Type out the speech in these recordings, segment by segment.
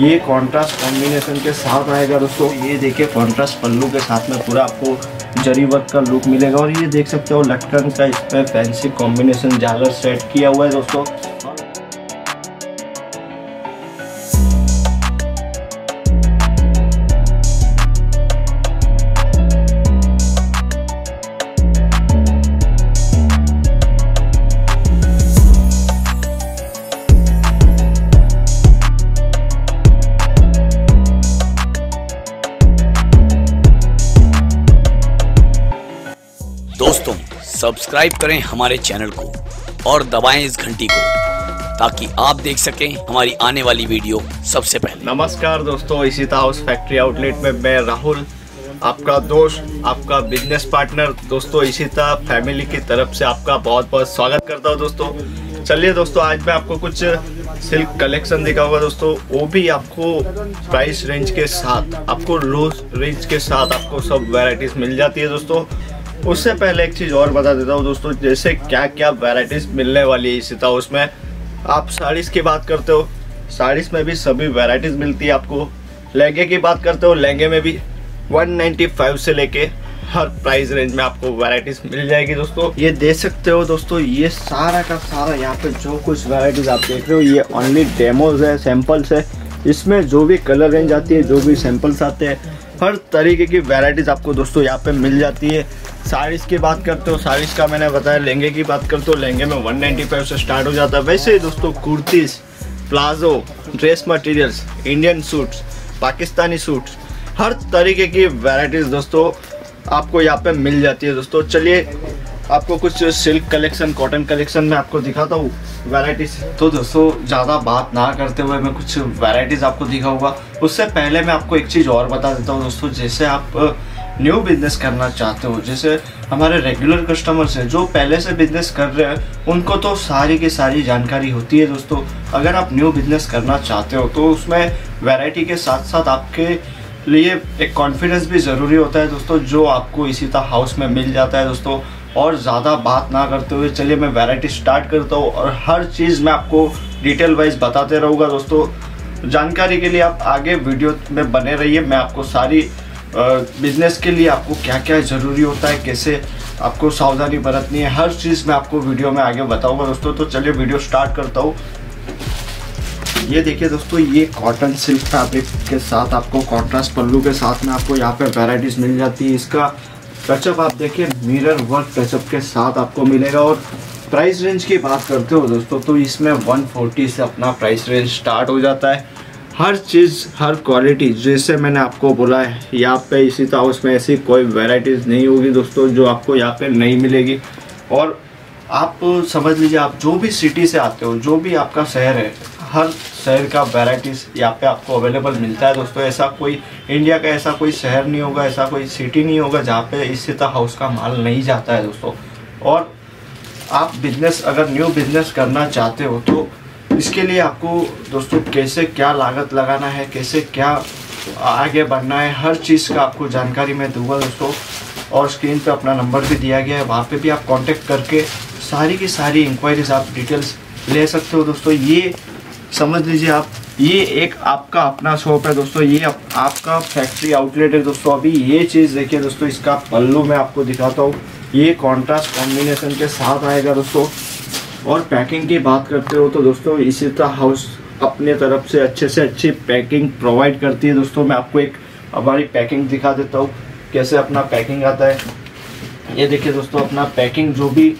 ये contrast combination के साथ आएगा दोस्तों। ये देखिए कॉन्ट्रास्ट पल्लू के साथ में पूरा आपको जरी वर्क का लुक मिलेगा। और ये देख सकते हो लटकन का इस पर फैंसी कॉम्बिनेशन ज़्यादा सेट किया हुआ है दोस्तों। सब्सक्राइब करें हमारे चैनल को और दबाएँ इस घंटी को, ताकि आप देख सकें हमारी आने वाली वीडियो सबसे पहले। नमस्कार दोस्तों, इसी हाउस फैक्ट्री आउटलेट में मैं राहुल, आपका दोस्त, आपका बिज़नेस पार्टनर। दोस्तों, इसी फैमिली की तरफ़ से आपका बहुत बहुत स्वागत करता हूँ दोस्तों। चलिए दोस्तों, आज मैं आपको कुछ सिल्क कलेक्शन दिखाऊँगा दोस्तों। वो भी आपको प्राइस रेंज के साथ, आपको लो रेंज के साथ आपको सब वैरायटीज मिल जाती है दोस्तों। उससे पहले एक चीज़ और बता देता हूँ दोस्तों, जैसे क्या क्या वेराइटीज़ मिलने वाली है तरह उसमें। आप साड़ीज़ की बात करते हो, साड़ीज़ में भी सभी वेराइटीज़ मिलती है आपको। लहंगे की बात करते हो, लहंगे में भी 195 से लेके हर प्राइस रेंज में आपको वैरायटीज मिल जाएगी दोस्तों। ये देख सकते हो दोस्तों, ये सारा का सारा यहाँ पे जो कुछ वैरायटीज आप देख रहे हो, ये ओनली डेमोज है सैंपल्स है। इसमें जो भी कलर रेंज आती है, जो भी सैंपल्स आते हैं हर तरीके की वैरायटीज आपको दोस्तों यहाँ पे मिल जाती है। साड़ीज़ की बात करते हो, साड़ीज़ का मैंने बताया, लहंगे की बात करते हो, लहंगे में 195 से स्टार्ट हो जाता है। वैसे ही दोस्तों kurtis, palazzo dress materials Indian suits Pakistani suits हर तरीके की वैरायटीज़ दोस्तों आपको यहाँ पे मिल जाती है दोस्तों। चलिए आपको कुछ सिल्क कलेक्शन, कॉटन कलेक्शन में आपको दिखाता हूँ। वैराइटीज तो दोस्तों, ज़्यादा बात ना करते हुए मैं कुछ वैराइटीज़ आपको दिखाऊँगा उससे पहले मैं आपको एक चीज़ और बता देता हूँ दोस्तों, जैसे आप न्यू बिज़नेस करना चाहते हो, जैसे हमारे रेगुलर कस्टमर्स हैं, जो पहले से बिज़नेस कर रहे हैं, उनको तो सारी की सारी जानकारी होती है दोस्तों। अगर आप न्यू बिज़नेस करना चाहते हो तो उसमें वैरायटी के साथ साथ आपके लिए एक कॉन्फिडेंस भी ज़रूरी होता है दोस्तों, जो आपको इसी तरह हाउस में मिल जाता है दोस्तों। और ज़्यादा बात ना करते हुए चलिए मैं वैरायटी स्टार्ट करता हूँ और हर चीज़ मैं आपको डिटेल वाइज बताते रहूँगा दोस्तों। जानकारी के लिए आप आगे वीडियो में बने रहिए। मैं आपको सारी बिज़नेस के लिए आपको क्या क्या ज़रूरी होता है, कैसे आपको सावधानी बरतनी है, हर चीज़ मैं आपको वीडियो में आगे बताऊँगा दोस्तों। तो चलिए वीडियो स्टार्ट करता हूँ। ये देखिए दोस्तों, ये कॉटन सिल्क फैब्रिक के साथ आपको कॉन्ट्रास्ट पल्लू के साथ में आपको यहाँ पे वैरायटीज मिल जाती है। इसका टचअप आप देखिए मिरर वर्क टचअप के साथ आपको मिलेगा और प्राइस रेंज की बात करते हो दोस्तों तो इसमें 140 से अपना प्राइस रेंज स्टार्ट हो जाता है। हर चीज़, हर क्वालिटी जैसे मैंने आपको बोला है, यहाँ पे इसी तरह उसमें ऐसी कोई वेराइटीज़ नहीं होगी दोस्तों, जो आपको यहाँ पे नहीं मिलेगी। और आप समझ लीजिए, आप जो भी सिटी से आते हो, जो भी आपका शहर है, हर शहर का वेराइटीज़ यहाँ पे आपको अवेलेबल मिलता है। दोस्तों, ऐसा कोई इंडिया का ऐसा कोई शहर नहीं होगा, ऐसा कोई सिटी नहीं होगा जहाँ पे इसी तरह हाउस का माल नहीं जाता है दोस्तों। और आप बिज़नेस अगर न्यू बिज़नेस करना चाहते हो तो इसके लिए आपको दोस्तों कैसे क्या लागत लगाना है, कैसे क्या आगे बढ़ना है, हर चीज़ का आपको जानकारी मैं दूँगा दोस्तों। और स्क्रीन पे अपना नंबर भी दिया गया है, वहाँ पे भी आप कांटेक्ट करके सारी की सारी इंक्वायरीज आप डिटेल्स ले सकते हो दोस्तों। ये समझ लीजिए आप ये एक आपका अपना शॉप है दोस्तों ये आप, आपका फैक्ट्री आउटलेट है दोस्तों अभी ये चीज़ देखिए दोस्तों इसका पल्लू मैं आपको दिखाता हूँ। ये कॉन्ट्रास्ट कॉम्बिनेशन के साथ आएगा दोस्तों। और पैकिंग की बात करते हो तो दोस्तों इसी तरह हाउस अपने तरफ़ से अच्छे से अच्छी पैकिंग प्रोवाइड करती है दोस्तों। मैं आपको एक हमारी पैकिंग दिखा देता हूँ कैसे अपना पैकिंग आता है। ये देखिए दोस्तों अपना पैकिंग जो भी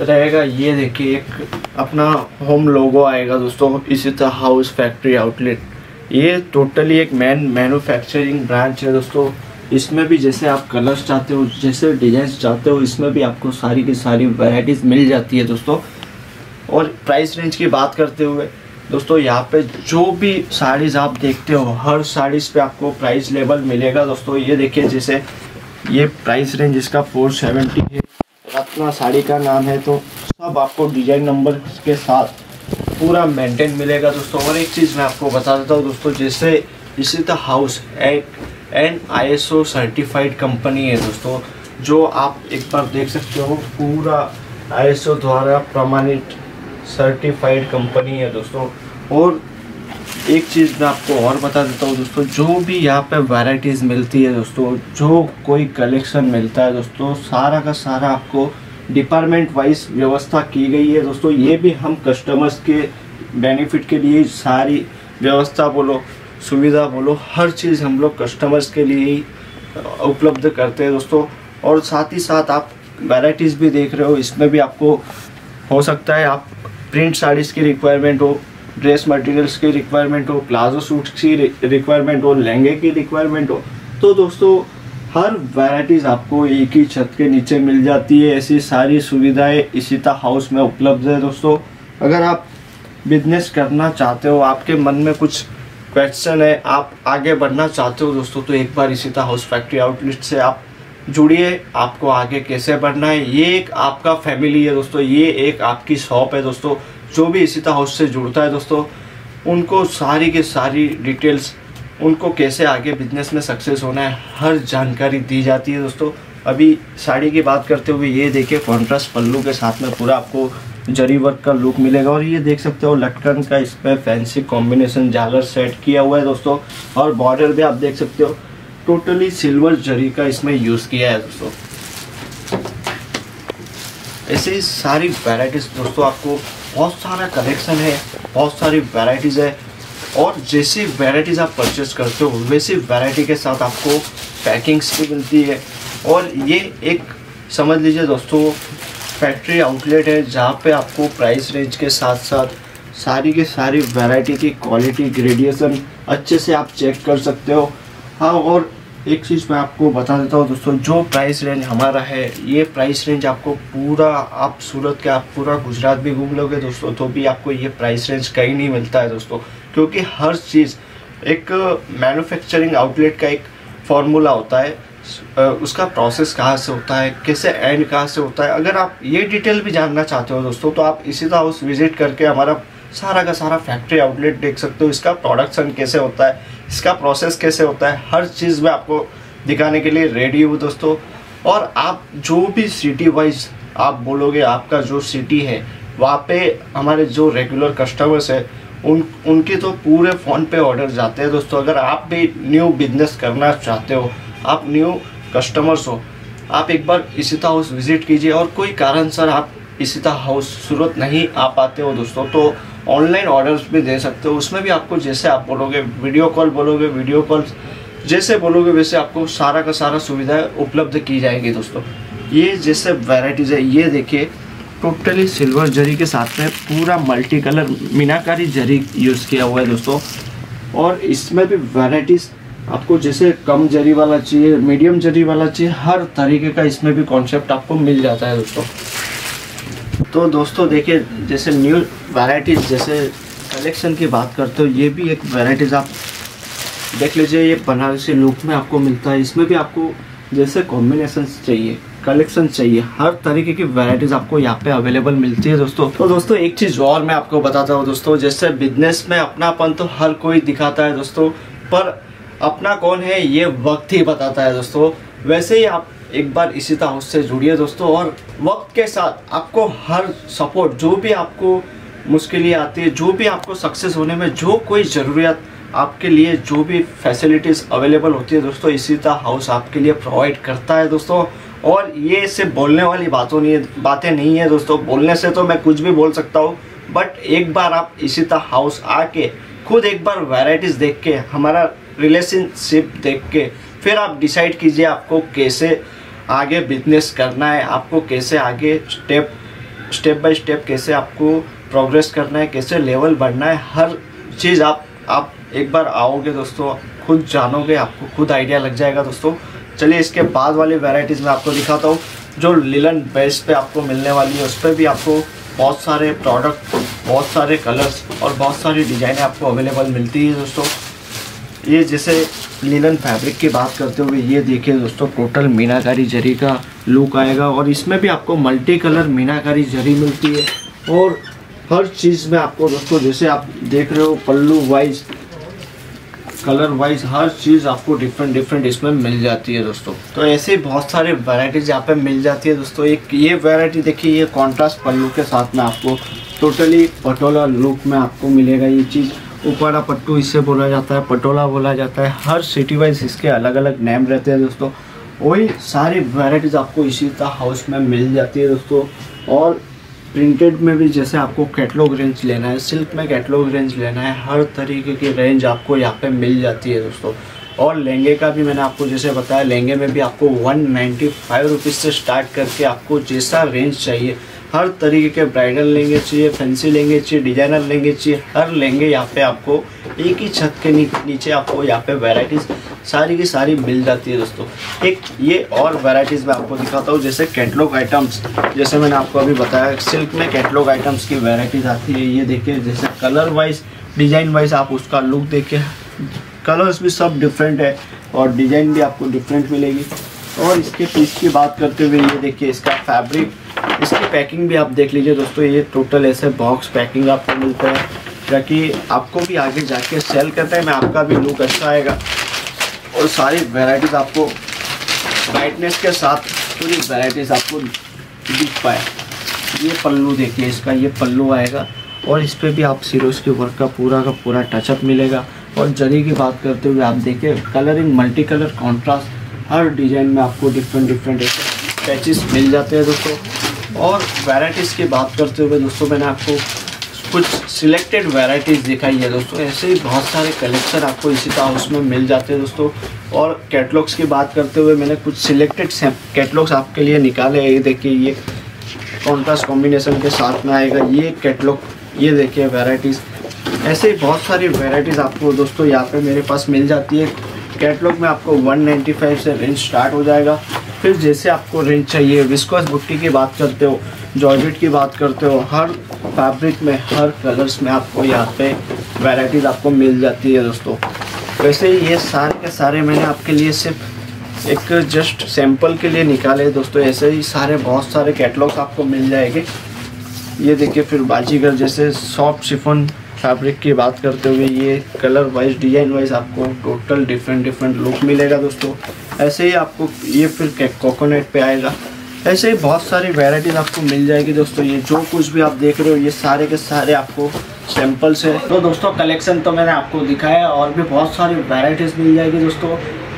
रहेगा ये देखिए एक अपना होम लोगो आएगा दोस्तों, इसी तरह हाउस फैक्ट्री आउटलेट ये टोटली एक मैन मैन्युफैक्चरिंग ब्रांच है दोस्तों। इसमें भी जैसे आप कलर्स चाहते हो, जैसे डिज़ाइन चाहते हो, इसमें भी आपको सारी की सारी वैरायटीज़ मिल जाती है दोस्तों। और प्राइस रेंज की बात करते हुए, दोस्तों यहाँ पे जो भी साड़ीज़ आप देखते हो, हर साड़ीज़ पे आपको प्राइस लेवल मिलेगा दोस्तों। ये देखिए जैसे ये प्राइस रेंज इसका फोर सेवेंटी है। रत्ना साड़ी का नाम है तो सब आपको डिज़ाइन नंबर के साथ पूरा मेंटेन मिलेगा। दोस्तों, और एक चीज़ मैं आपको बता देता हूँ दोस्तों, जैसे इसी द हाउस एक एंड आईएसओ सर्टिफाइड कंपनी है दोस्तों, जो आप एक बार देख सकते हो, पूरा आईएसओ द्वारा प्रमाणित सर्टिफाइड कंपनी है दोस्तों। और एक चीज़ मैं आपको और बता देता हूँ दोस्तों, जो भी यहाँ पे वैरायटीज़ मिलती है दोस्तों, जो कोई कलेक्शन मिलता है दोस्तों, सारा का सारा आपको डिपार्टमेंट वाइज व्यवस्था की गई है। दोस्तों, ये भी हम कस्टमर्स के बेनिफिट के लिए सारी व्यवस्था बोलो, सुविधा बोलो, हर चीज़ हम लोग कस्टमर्स के लिए ही उपलब्ध करते हैं दोस्तों। और साथ ही साथ आप वैराइटीज़ भी देख रहे हो, इसमें भी आपको हो सकता है आप प्रिंट साड़ीज़ की रिक्वायरमेंट हो, ड्रेस मटेरियल्स की रिक्वायरमेंट हो, प्लाजो सूट्स की रिक्वायरमेंट हो, लहंगे की रिक्वायरमेंट हो। तो दोस्तों हर वैरायटीज़ आपको एक ही छत के नीचे मिल जाती है। ऐसी सारी सुविधाएँ इसीता हाउस में उपलब्ध है दोस्तों। अगर आप बिज़नेस करना चाहते हो, आपके मन में कुछ क्वेश्चन है, आप आगे बढ़ना चाहते हो दोस्तों तो एक बार इसीता हाउस फैक्ट्री आउटलेट से आप जुड़िए। आपको आगे कैसे बढ़ना है, ये एक आपका फैमिली है दोस्तों, ये एक आपकी शॉप है दोस्तों। जो भी इसी हाउस से जुड़ता है दोस्तों, उनको सारी के सारी डिटेल्स उनको कैसे आगे बिज़नेस में सक्सेस होना है, हर जानकारी दी जाती है दोस्तों। अभी साड़ी की बात करते हुए ये देखिए कॉन्ट्रास्ट पल्लू के साथ में पूरा आपको जरी वर्क का लुक मिलेगा और ये देख सकते हो लटकन का इस पर फैंसी कॉम्बिनेशन झालर सेट किया हुआ है दोस्तों। और बॉर्डर भी आप देख सकते हो टोटली सिल्वर जरी का इसमें यूज़ किया है दोस्तों। ऐसे सारी वेराइटीज़ दोस्तों, आपको बहुत सारा कलेक्शन है, बहुत सारी वेराइटीज़ है। और जैसी वेराइटीज़ आप परचेज करते हो वैसी वेराइटी के साथ आपको पैकिंग्स भी मिलती है। और ये एक, समझ लीजिए दोस्तों फैक्ट्री आउटलेट है, जहाँ पे आपको प्राइस रेंज के साथ साथ सारी के सारी वैरायटी की क्वालिटी ग्रेडिएशन अच्छे से आप चेक कर सकते हो। हाँ और एक चीज़ मैं आपको बता देता हूँ दोस्तों, जो प्राइस रेंज हमारा है, ये प्राइस रेंज आपको पूरा, आप सूरत के, आप पूरा गुजरात भी घूम लोगे दोस्तों तो भी आपको ये प्राइस रेंज कहीं नहीं मिलता है दोस्तों। क्योंकि हर चीज़, एक मैन्युफैक्चरिंग आउटलेट का एक फॉर्मूला होता है उसका प्रोसेस कहाँ से होता है, कैसे एंड कहाँ से होता है। अगर आप ये डिटेल भी जानना चाहते हो दोस्तों तो आप इसी तरह हाउस विज़िट करके हमारा सारा का सारा फैक्ट्री आउटलेट देख सकते हो। इसका प्रोडक्शन कैसे होता है, इसका प्रोसेस कैसे होता है, हर चीज़ में आपको दिखाने के लिए रेडी हूँ दोस्तों। और आप जो भी सिटी वाइज आप बोलोगे, आपका जो सिटी है, वहाँ पे हमारे जो रेगुलर कस्टमर्स है उन, उनके तो पूरे फ़ोन पे ऑर्डर जाते हैं दोस्तों। अगर आप भी न्यू बिज़नेस करना चाहते हो, आप न्यू कस्टमर्स हो, आप एक बार इसीता हाउस विज़िट कीजिए और कोई कारण सर आप इसीता हाउस सूरत नहीं आ पाते हो दोस्तों तो ऑनलाइन ऑर्डर्स भी दे सकते हो। उसमें भी आपको जैसे आप बोलोगे वीडियो कॉल बोलोगे वीडियो कॉल जैसे बोलोगे वैसे आपको सारा का सारा सुविधा उपलब्ध की जाएगी दोस्तों। ये जैसे वेराइटीज़ है, ये देखिए टोटली सिल्वर जरी के साथ में पूरा मल्टी कलर मीनाकारी जरी यूज़ किया हुआ है दोस्तों। और इसमें भी वेराइटीज़ आपको जैसे कम जरी वाला चाहिए मीडियम जरी वाला चाहिए, हर तरीके का इसमें भी कॉन्सेप्ट आपको मिल जाता है दोस्तों। तो दोस्तों देखिए, जैसे न्यू वैराइटीज़ जैसे कलेक्शन की बात करते हो, ये भी एक वैराइटीज़ आप देख लीजिए, ये बनारसी लुक में आपको मिलता है। इसमें भी आपको जैसे कॉम्बिनेशन चाहिए। कलेक्शन चाहिए। हर तरीके की वैरायटीज आपको यहाँ पे अवेलेबल मिलती है दोस्तों। तो दोस्तों, एक चीज़ और मैं आपको बताता हूँ दोस्तों, जैसे बिज़नेस में अपनापन तो हर कोई दिखाता है दोस्तों, पर अपना कौन है, ये वक्त ही बताता है दोस्तों। वैसे ही आप एक बार इसी तरह से जुड़िए दोस्तों, और वक्त के साथ आपको हर सपोर्ट जो भी आपको मुश्किलें आती है, जो भी आपको सक्सेस होने में, जो कोई ज़रूरियात आपके लिए, जो भी फैसिलिटीज़ अवेलेबल होती है दोस्तों, इसी तरह हाउस आपके लिए प्रोवाइड करता है दोस्तों। और ये सिर्फ़ बोलने वाली बातों नहीं, बातें नहीं है दोस्तों। बोलने से तो मैं कुछ भी बोल सकता हूँ बट एक बार आप इसी तरह हाउस आके खुद एक बार वैरायटीज़ देख के, हमारा रिलेशनशिप देख के, फिर आप डिसाइड कीजिए आपको कैसे आगे बिज़नेस करना है, आपको कैसे आगे स्टेप स्टेप बाय स्टेप कैसे आपको प्रोग्रेस करना है, कैसे लेवल बढ़ना है, हर चीज़ आप आप एक बार आओगे दोस्तों, खुद जानोगे, आपको खुद आइडिया लग जाएगा दोस्तों। चलिए इसके बाद वाली वेराइटीज़ मैं आपको दिखाता हूँ, जो लिलन बेस पे आपको मिलने वाली है उस पर भी आपको बहुत सारे प्रोडक्ट बहुत सारे कलर्स और बहुत सारी डिज़ाइनें आपको अवेलेबल मिलती है दोस्तों। ये जैसे लिनन फैब्रिक की बात करते हुए ये देखिए दोस्तों टोटल मीनाकारी जरी का लुक आएगा और इसमें भी आपको मल्टी कलर मीनाकारी जरी मिलती है। और हर चीज़ में आपको दोस्तों, जैसे आप देख रहे हो, पल्लू वाइज कलर वाइज हर चीज़ आपको डिफरेंट डिफरेंट इसमें मिल जाती है दोस्तों। तो ऐसे बहुत सारे वैरायटीज यहाँ पे मिल जाती है दोस्तों। एक ये वैरायटी देखिए, ये कॉन्ट्रास्ट पल्लू के साथ में आपको टोटली पटोला लुक में आपको मिलेगा ये चीज़। उपाड़ा पट्टू इससे बोला जाता है, पटोला बोला जाता है। हर सिटी वाइज इसके अलग अलग नेम रहते हैं दोस्तों। वही सारी वैरायटीज़ आपको इसी तरह हाउस में मिल जाती है दोस्तों। और प्रिंटेड में भी जैसे आपको कैटलॉग रेंज लेना है सिल्क में कैटलॉग रेंज लेना है, हर तरीके की रेंज आपको यहाँ पे मिल जाती है दोस्तों। और लहंगे का भी मैंने आपको जैसे बताया, लहंगे में भी आपको वन नाइन्टी से स्टार्ट करके आपको जैसा रेंज चाहिए, हर तरीके के ब्राइडल लेंगे चाहिए फैंसी लेंगे चाहिए डिज़ाइनर लेंगे चाहिए, हर लहंगे यहाँ पे आपको एक ही छत के नीचे आपको यहाँ पे वैरायटीज़ सारी की सारी मिल जाती है दोस्तों। एक ये और वैरायटीज़ मैं आपको दिखाता हूँ, जैसे कैटलॉग आइटम्स जैसे मैंने आपको अभी बताया सिल्क में कैटलॉग आइटम्स की वैरायटीज़ आती है, ये देखिए, जैसे कलर वाइज डिज़ाइन वाइज आप उसका लुक देखिए। कलर्स भी सब डिफरेंट है और डिज़ाइन भी आपको डिफरेंट मिलेगी। और इसके पीस की बात करते हुए ये देखिए, इसका फैब्रिक इसकी पैकिंग भी आप देख लीजिए दोस्तों, ये टोटल ऐसे बॉक्स पैकिंग आपको मिलता है। ताकि आपको भी आगे जाके सेल करते हैं, मैं आपका भी लुक अच्छा आएगा। और सारी वेराइटीज़ आपको ब्राइटनेस के साथ पूरी वेराइटीज़ आपको दिख पाए। ये पल्लू देखिए, इसका ये पल्लू आएगा और इस पर भी आप सीरोज के वर्क का पूरा का पूरा टचअप मिलेगा। और जरी की बात करते हुए आप देखिए कलरिंग मल्टी कलर कॉन्ट्रास्ट हर डिज़ाइन में आपको डिफरेंट डिफरेंट पैचेस मिल जाते हैं दोस्तों। और वैराइटीज़ की बात करते हुए दोस्तों, मैंने आपको कुछ सिलेक्टेड वैराइटीज़ दिखाई है दोस्तों। ऐसे ही बहुत सारे कलेक्शन आपको इसी तरह उसमें मिल जाते हैं दोस्तों। और कैटलॉग्स की बात करते हुए मैंने कुछ सिलेक्टेड कैटलॉग्स आपके लिए निकाले हैं। ये देखिए, ये कॉन्ट्रास्ट कॉम्बिनेशन के साथ में आएगा। ये कैटलॉग ये देखिए वेराइटीज़ ऐसे ही बहुत सारी वेराइटीज़ आपको दोस्तों यहाँ पे मेरे पास मिल जाती है। कैटलॉग में आपको 195 से रेंज स्टार्ट हो जाएगा। फिर जैसे आपको रेंज चाहिए विस्कोस बुट्टी की बात करते हो जॉर्जेट की बात करते हो, हर फैब्रिक में, हर कलर्स में आपको यहाँ पे वैराइटीज़ आपको मिल जाती है दोस्तों। वैसे ये सारे के सारे मैंने आपके लिए सिर्फ़ एक जस्ट सैंपल के लिए निकाले दोस्तों। ऐसे ही सारे, बहुत सारे कैटलॉग्स आपको मिल जाएँगे। ये देखिए फिर बाजीगर जैसे सॉफ्ट शिफन फैब्रिक की बात करते हुए ये कलर वाइज डिज़ाइन वाइज आपको टोटल डिफरेंट डिफरेंट लुक मिलेगा दोस्तों। ऐसे ही आपको ये फिर कोकोनट पे आएगा। ऐसे ही बहुत सारी वेराइटीज़ आपको मिल जाएगी दोस्तों। ये जो कुछ भी आप देख रहे हो, ये सारे के सारे आपको सैंपल्स है। तो दोस्तों कलेक्शन तो मैंने आपको दिखाया है और भी बहुत सारी वेराइटीज़ मिल जाएगी दोस्तों।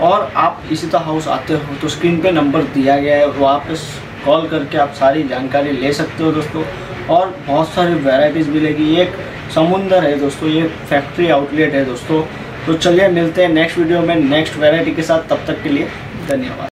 और आप इसी तरह हाउस आते हो तो स्क्रीन पे नंबर दिया गया है। वहाँ पे कॉल करके आप सारी जानकारी ले सकते हो दोस्तों। और बहुत सारी वेराइटीज़ मिलेगी। एक समुंदर है दोस्तों, ये फैक्ट्री आउटलेट है दोस्तों। तो चलिए मिलते हैं नेक्स्ट वीडियो में नेक्स्ट वेराइटी के साथ, तब तक के लिए धन्यवाद।